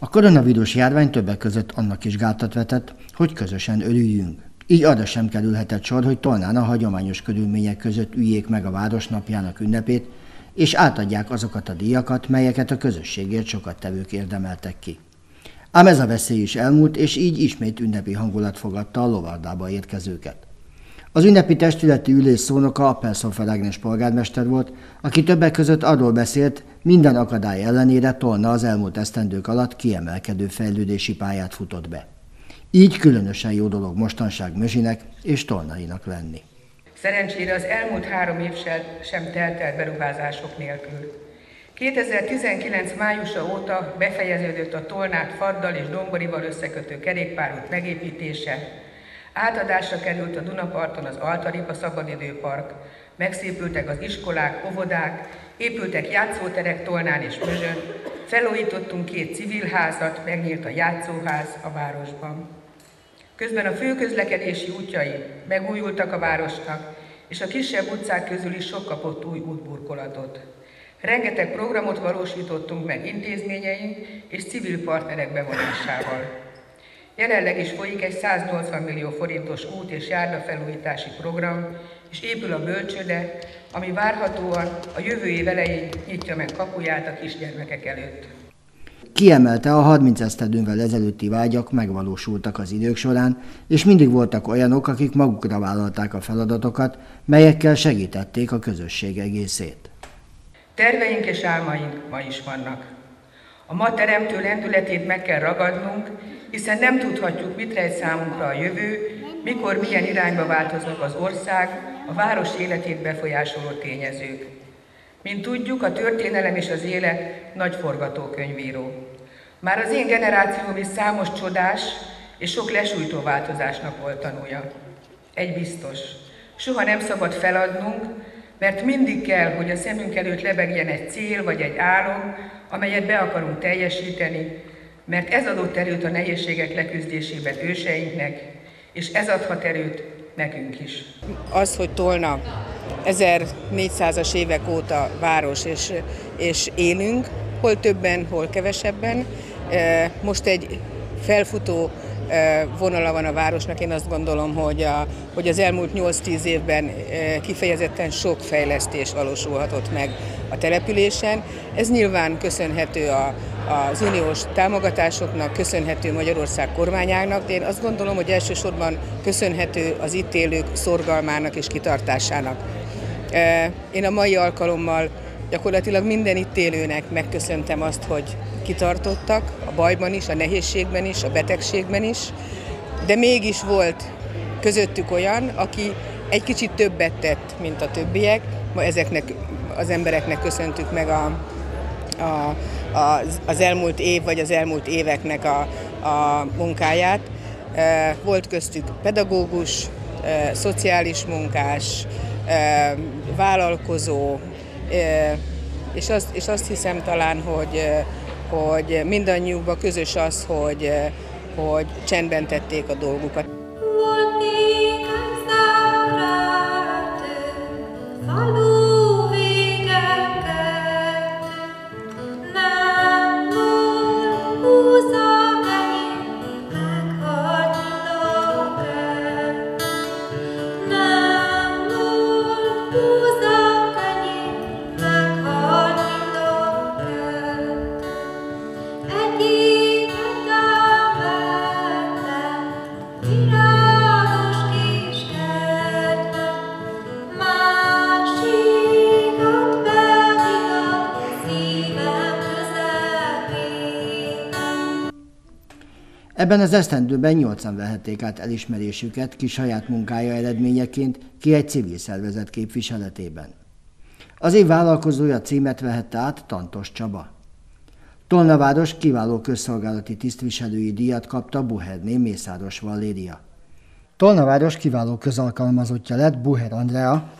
A koronavírus járvány többek között annak is gátat vetett, hogy közösen örüljünk. Így arra sem kerülhetett sor, hogy Tolnán a hagyományos körülmények között üljék meg a városnapjának ünnepét, és átadják azokat a díjakat, melyeket a közösségért sokat tevők érdemeltek ki. Ám ez a veszély is elmúlt, és így ismét ünnepi hangulat fogadta a lovardába érkezőket. Az ünnepi testületi ülés szónoka Appelszofer Ágnes polgármester volt, aki többek között arról beszélt, minden akadály ellenére Tolna az elmúlt esztendők alatt kiemelkedő fejlődési pályát futott be. Így különösen jó dolog mostanság Mözsinek és Tolnainak lenni. Szerencsére az elmúlt három év sem telt el beruházások nélkül. 2019 májusa óta befejeződött a Tolnát Faddal és Domborival összekötő kerékpárút megépítése, átadásra került a Dunaparton az Altaripa Szabadidőpark, megszépültek az iskolák, óvodák, épültek játszóterek Tolnán és Mözsön, felújítottunk két civilházat, megnyílt a játszóház a városban. Közben a főközlekedési útjai megújultak a városnak, és a kisebb utcák közül is sok kapott új útburkolatot. Rengeteg programot valósítottunk meg intézményeink és civil partnerek bevonásával. Jelenleg is folyik egy 180 millió forintos út és járdafelújítási program, és épül a bölcsőde, ami várhatóan a jövő év elején nyitja meg kapuját a kisgyermekek előtt. Kiemelte a 30 esztendővel ezelőtti vágyak megvalósultak az idők során, és mindig voltak olyanok, akik magukra vállalták a feladatokat, melyekkel segítették a közösség egészét. Terveink és álmaink ma is vannak. A ma teremtő lendületét meg kell ragadnunk, hiszen nem tudhatjuk, mit rejt számunkra a jövő, mikor milyen irányba változnak az ország, a város életét befolyásoló tényezők. Mint tudjuk, a történelem és az élet nagy forgatókönyvíró. Már az én generációm is számos csodás és sok lesújtó változásnak volt tanúja. Egy biztos, soha nem szabad feladnunk, mert mindig kell, hogy a szemünk előtt lebegjen egy cél vagy egy álom, amelyet be akarunk teljesíteni, mert ez adott erőt a nehézségek leküzdésében őseinknek, és ez adhat erőt nekünk is. Az, hogy Tolna 1400-as évek óta város, és, és élünk, hol többen, hol kevesebben. E, most egy felfutó vonala van a városnak. Én azt gondolom, hogy, a, hogy az elmúlt 8-10 évben kifejezetten sok fejlesztés valósulhatott meg a településen. Ez nyilván köszönhető a, az uniós támogatásoknak, köszönhető Magyarország kormányának, de én azt gondolom, hogy elsősorban köszönhető az itt élők szorgalmának és kitartásának. Én a mai alkalommal gyakorlatilag minden itt élőnek megköszöntem azt, hogy kitartottak, a bajban is, a nehézségben is, a betegségben is, de mégis volt közöttük olyan, aki egy kicsit többet tett, mint a többiek. Ma ezeknek az embereknek köszöntük meg a, a, az, az elmúlt év vagy az elmúlt éveknek a, a munkáját. Volt köztük pedagógus, szociális munkás, vállalkozó, és azt, és azt hiszem talán, hogy, hogy mindannyiukban közös az, hogy, hogy csendben tették a dolgukat. Ebben az esztendőben nyolcan vehették át elismerésüket ki saját munkája eredményeként ki egy civil szervezet képviseletében. Az év vállalkozója címet vehette át Tantos Csaba. Tolnaváros kiváló közszolgálati tisztviselői díjat kapta Buherné Mészáros Valéria. Tolnaváros kiváló közalkalmazottja lett Buher Andrea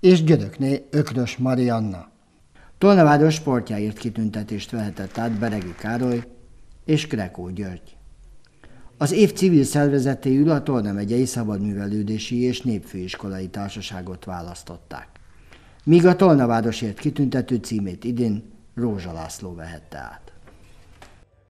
és Györökné Ökrös Marianna. Tolnaváros sportjáért kitüntetést vehetett át Beregi Károly és Krekó György. Az év civil szervezetéül a Tolna megyei szabadművelődési és népfőiskolai társaságot választották. Míg a Tolnavárosért kitüntető címét idén Rózsa László vehette át.